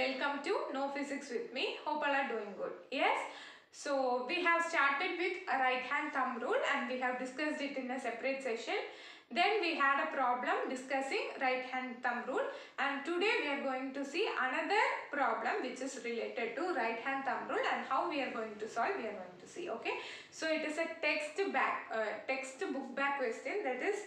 welcome to Know Physics with me. Hope all are doing good. Yes. So we have started with a right hand thumb rule and we have discussed it in a separate session. Then we had a problem discussing right hand thumb rule and today we are going to see another problem which is related to right hand thumb rule and how we are going to solve we are going to see okay. So it is a text back uh, textbook back question that is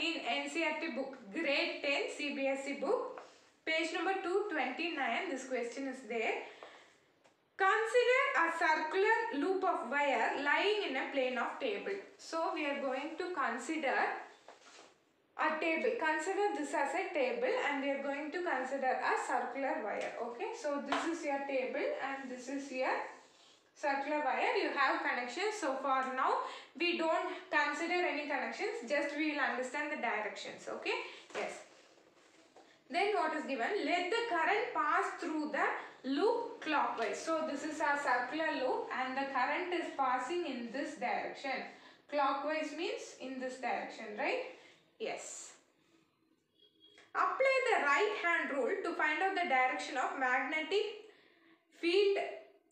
in NCERT book grade 10 CBSE book page number 229 this question is there. Consider a circular loop of wire lying in a plane of table. So we are going to consider a table. Consider this as a table and we are going to consider a circular wire. Okay. So this is your table and this is your circular wire. You have connections. So far now we don't consider any connections. Just we will understand the directions. Okay. Yes. What is given? Let the current pass through the loop clockwise. So this is a circular loop and the current is passing in this direction. Clockwise means in this direction, right? Yes. Apply the right hand rule to find out the direction of magnetic field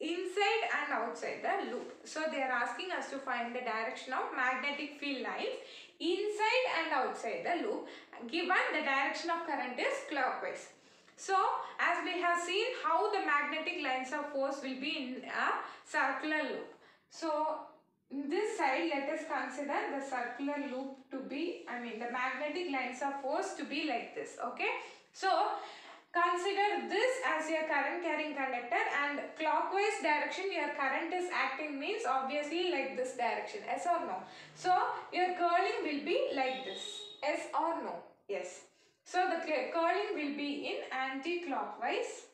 inside and outside the loop. So they are asking us to find the direction of magnetic field lines inside and outside the loop given the direction of current is clockwise. So as we have seen how the magnetic lines of force will be in a circular loop. So this side let us consider the circular loop to be I mean the magnetic lines of force to be like this okay. So consider this as your current carrying conductor and clockwise direction your current is acting means obviously like this direction yes or no. So your curling will be like this yes or no yes. So the curling will be in anti-clockwise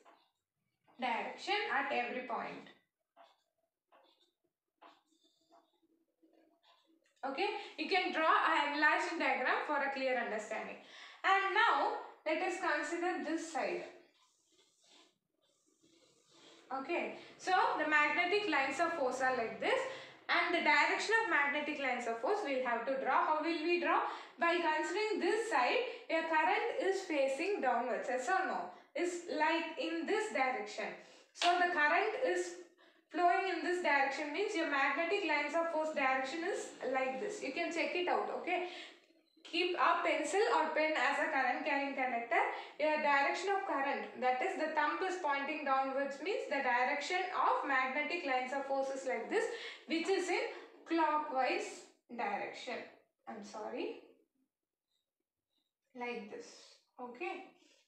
direction at every point. Okay, you can draw a enlarged diagram for a clear understanding. And now let us consider this side. Okay, so the magnetic lines of force are like this and the direction of magnetic lines of force we'll have to draw. How will we draw? By considering this side, your current is facing downwards, yes or no? Is like in this direction. So the current is flowing in this direction means your magnetic lines of force direction is like this. You can check it out, okay? Keep a pencil or pen as a current carrying conductor. Your direction of current, that is the thumb is pointing downwards means the direction of magnetic lines of forces like this which is in clockwise direction. I'm sorry. Like this. Okay.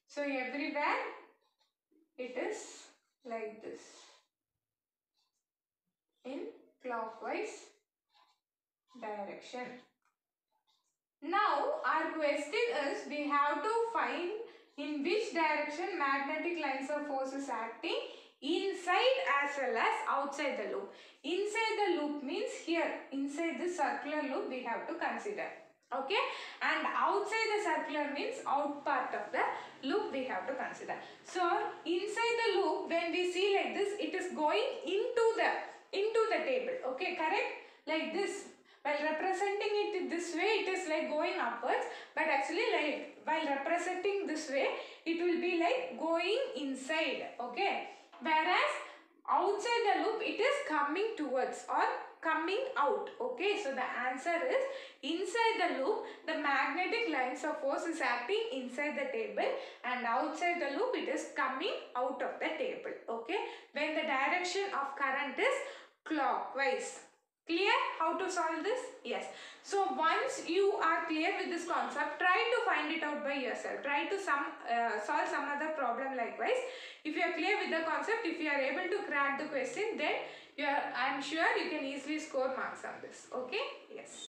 So everywhere it is like this. In clockwise direction. Question is we have to find in which direction magnetic lines of force is acting inside as well as outside the loop. Inside the loop means here inside the circular loop we have to consider. Okay and outside the circular means out part of the loop we have to consider. So inside the loop when we see like this it is going into the into the table okay correct like this while representing it this way it is like going upwards. But actually like while representing this way it will be like going inside okay? Whereas outside the loop it is coming towards or coming out okay? So the answer is inside the loop the magnetic lines of force is acting inside the table and outside the loop it is coming out of the table okay? When the direction of current is clockwise Clear how to solve this? Yes. So once you are clear with this concept, try to find it out by yourself. Try to some uh, solve some other problem likewise. If you are clear with the concept, if you are able to crack the question, then you are, I am sure you can easily score marks on this. Okay? Yes.